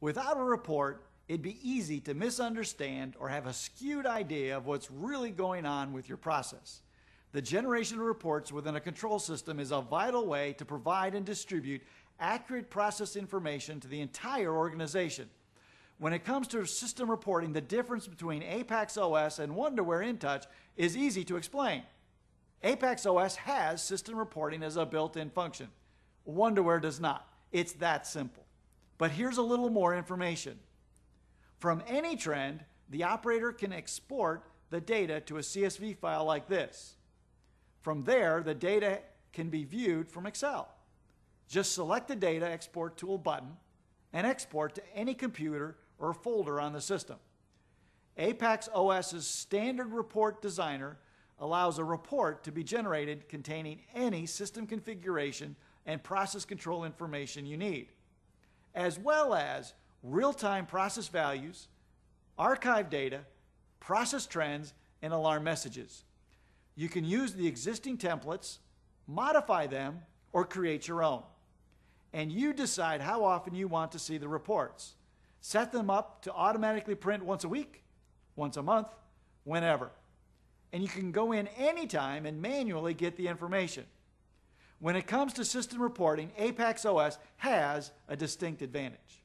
Without a report, it'd be easy to misunderstand or have a skewed idea of what's really going on with your process. The generation of reports within a control system is a vital way to provide and distribute accurate process information to the entire organization. When it comes to system reporting, the difference between APACS OS and Wonderware InTouch is easy to explain. APACS OS has system reporting as a built-in function. Wonderware does not. It's that simple. But here's a little more information. From any trend, the operator can export the data to a CSV file like this. From there, the data can be viewed from Excel. Just select the Data Export Tool button and export to any computer or folder on the system. APACS OS's standard report designer allows a report to be generated containing any system configuration and process control information you need, as well as real-time process values, archive data, process trends, and alarm messages. You can use the existing templates, modify them, or create your own. And you decide how often you want to see the reports. Set them up to automatically print once a week, once a month, whenever. And you can go in anytime and manually get the information. When it comes to system reporting, APACS OS has a distinct advantage.